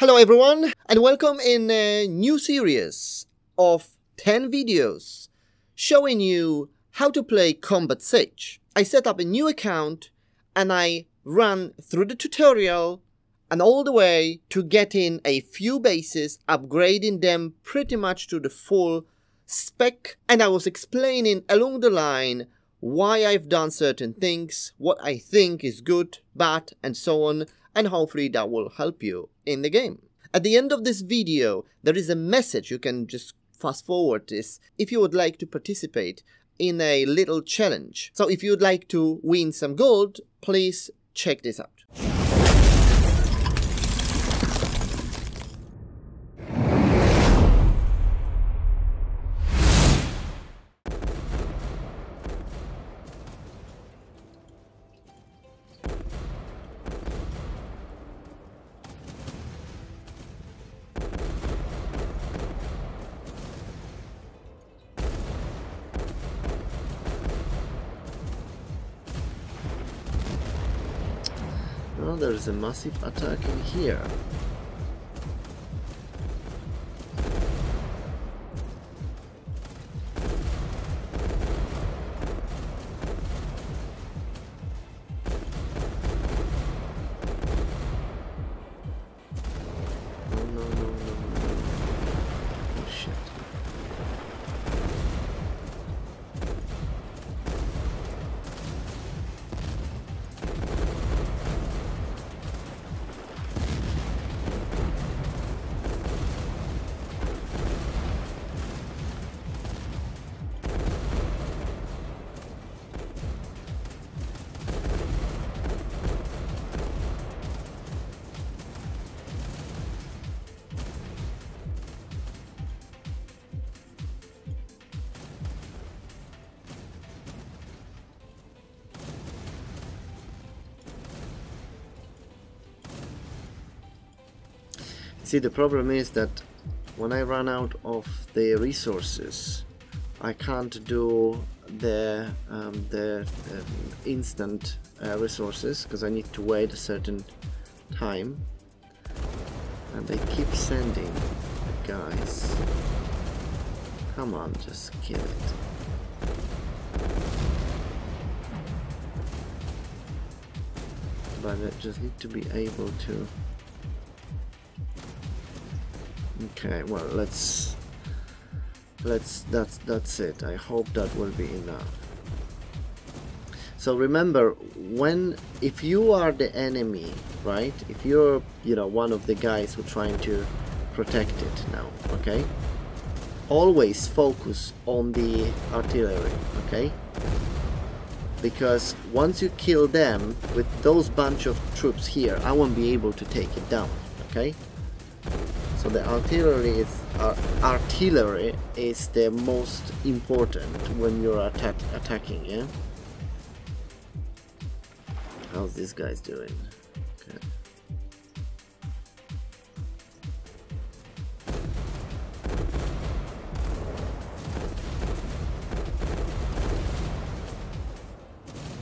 Hello everyone and welcome in a new series of 10 videos showing you how to play Combat Siege. I set up a new account and I ran through the tutorial and all the way to getting a few bases, upgrading them pretty much to the full spec and I was explaining along the line why I've done certain things, what I think is good, bad and so on and hopefully that will help you in the game. At the end of this video, there is a message you can just fast forward this if you would like to participate in a little challenge. So if you'd like to win some gold, please check this out. Oh, there's a massive attack in here. See, the problem is that when I run out of the resources, I can't do the um, the um, instant uh, resources because I need to wait a certain time, and they keep sending guys. Come on, just kill it. But I just need to be able to. Okay, well let's let's that's that's it. I hope that will be enough. So remember when if you are the enemy, right? If you're you know one of the guys who trying to protect it now, okay? Always focus on the artillery, okay? Because once you kill them with those bunch of troops here, I won't be able to take it down, okay? So the artillery is uh, artillery is the most important when you're attack attacking, yeah. How's this guy's doing?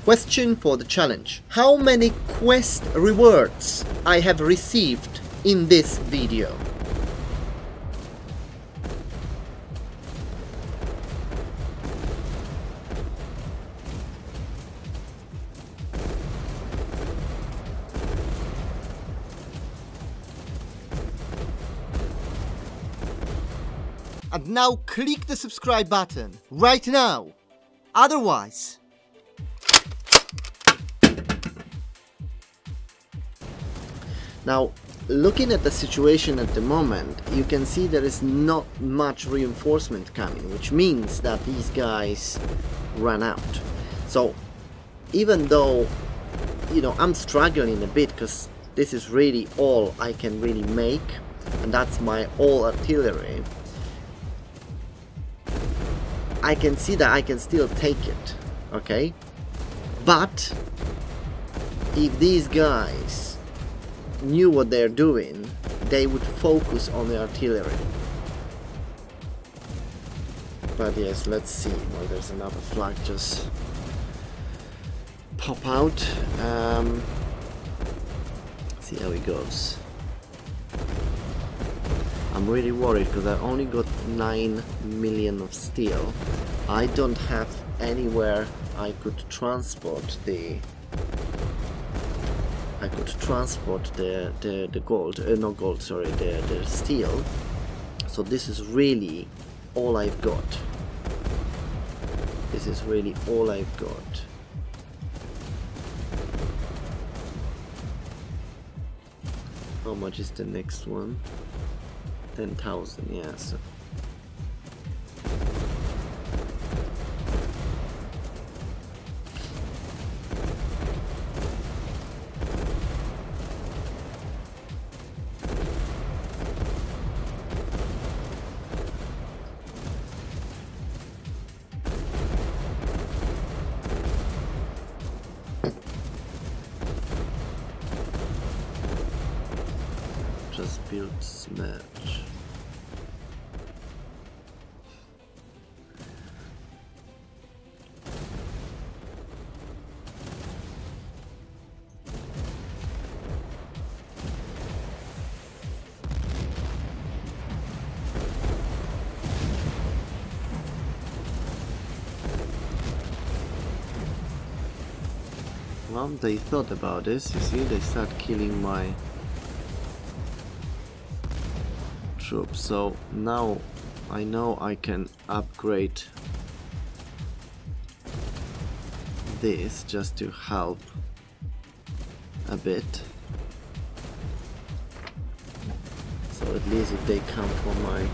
Question for the challenge. How many quest rewards I have received in this video? And now click the subscribe button right now. Otherwise, Now, looking at the situation at the moment, you can see there is not much reinforcement coming, which means that these guys ran out. So, even though, you know, I'm struggling a bit because this is really all I can really make, and that's my all artillery, I can see that I can still take it, okay? But, if these guys knew what they're doing, they would focus on the artillery. But yes, let's see. Well, there's another flag just pop out. Um, see how it goes. I'm really worried because I only got 9 million of steel. I don't have anywhere I could transport the I could transport the the, the gold, uh, not gold, sorry, the, the steel. So this is really all I've got. This is really all I've got. How much is the next one? 10,000, yeah, so Well, they thought about this, you see, they start killing my So now I know I can upgrade this just to help a bit. So at least if they come for my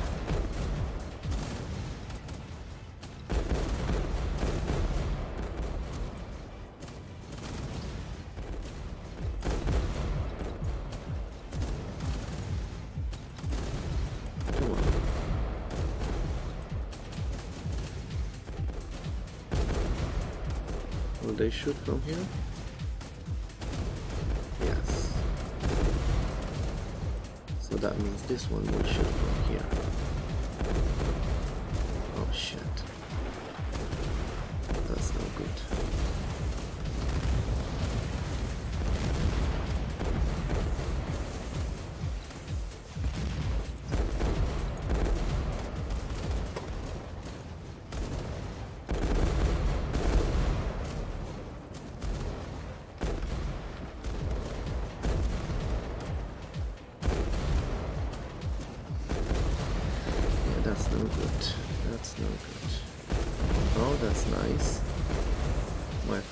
they shoot from here? Yes. So that means this one will shoot from here.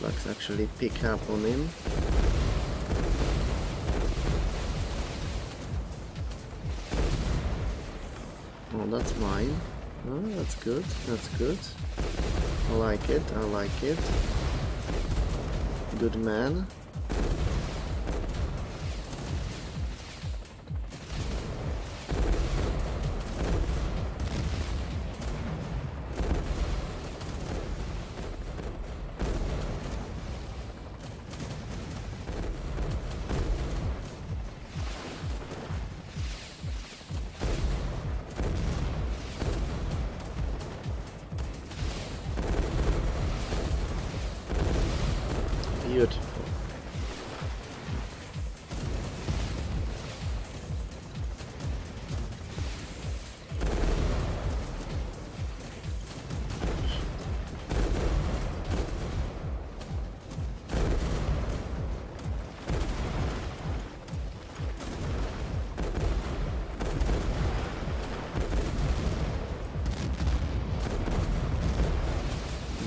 Actually pick up on him. Oh, that's mine. Oh, that's good, that's good. I like it, I like it. Good man.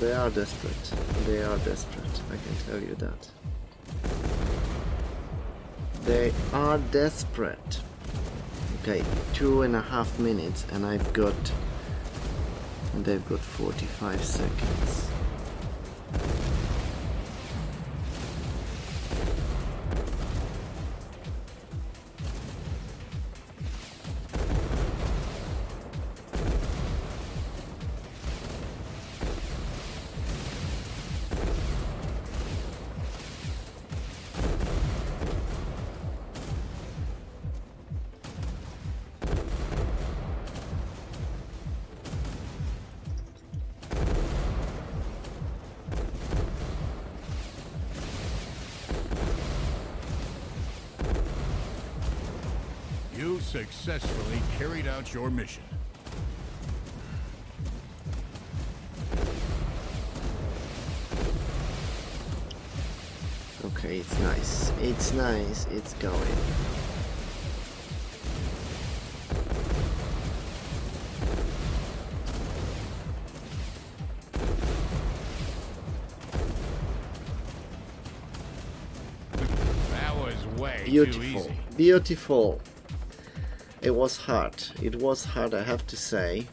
They are desperate. They are desperate, I can tell you that. They are desperate. Okay, two and a half minutes and I've got... And they've got 45 seconds. Successfully carried out your mission. Okay, it's nice. It's nice. It's going. That was way too Beautiful. Beautiful. It was hard. It was hard, I have to say.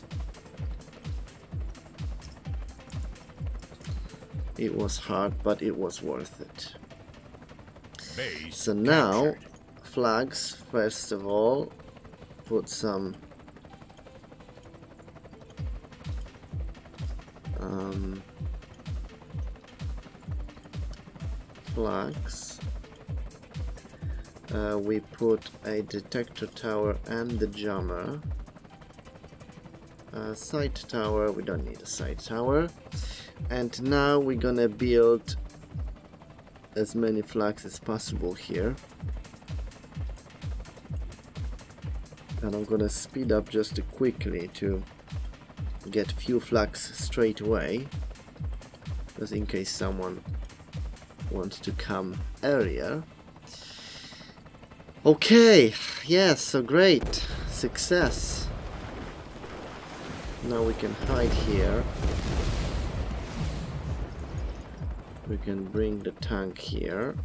It was hard, but it was worth it. Base So now, captured. flags, first of all, put some um, flags. Uh, we put a detector tower and the jammer. Uh, side tower, we don't need a side tower. And now we're gonna build as many flags as possible here. And I'm gonna speed up just quickly to get few flags straight away. Just in case someone wants to come earlier. Okay, yes, so great. Success. Now we can hide here. We can bring the tank here.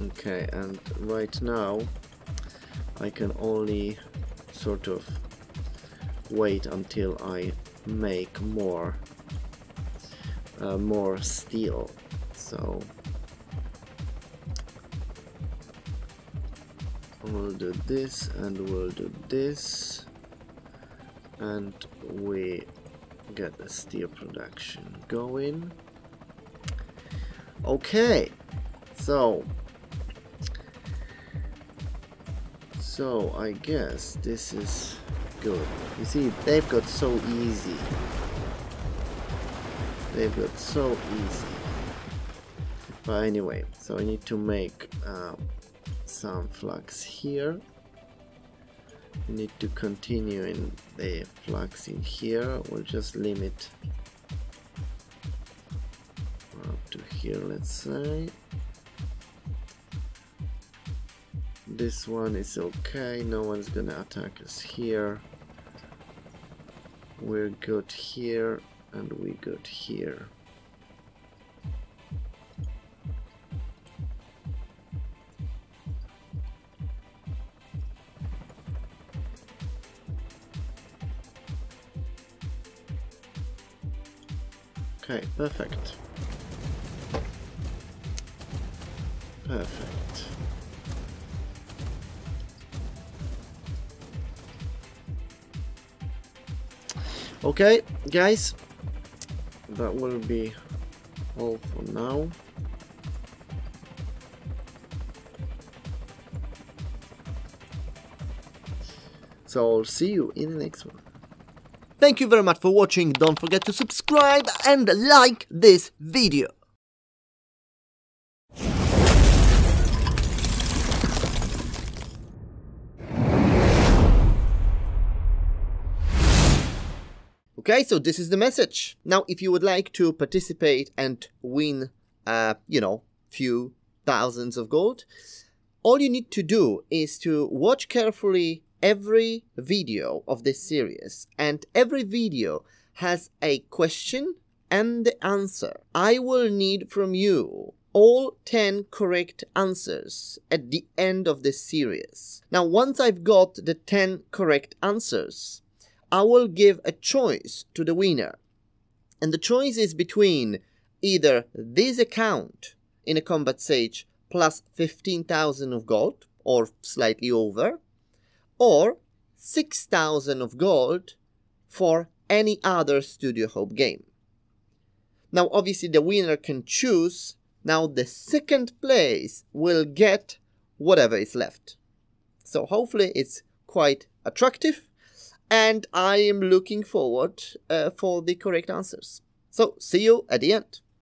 Okay, and right now I can only sort of wait until I make more uh, more steel. So we'll do this and we'll do this and we get the steel production going okay so so I guess this is good. You see they've got so easy. They've got so easy. But anyway so I need to make um, some flux here. We need to continue in the flux in here. We'll just limit up to here let's say. This one is okay. No one's gonna attack us here we're good here and we good here Okay, perfect. Perfect. Okay, guys, that will be all for now. So I'll see you in the next one. Thank you very much for watching. Don't forget to subscribe and like this video. Okay, so this is the message. Now, if you would like to participate and win, uh, you know, few thousands of gold, all you need to do is to watch carefully every video of this series, and every video has a question and the answer. I will need from you all 10 correct answers at the end of this series. Now, once I've got the 10 correct answers, I will give a choice to the winner. And the choice is between either this account in a Combat Siege plus 15,000 of gold, or slightly over, or 6,000 of gold for any other Studio Hoppe game. Now, obviously, the winner can choose. Now, the second place will get whatever is left. So, hopefully, it's quite attractive. And I am looking forward uh, for the correct answers. So see you at the end.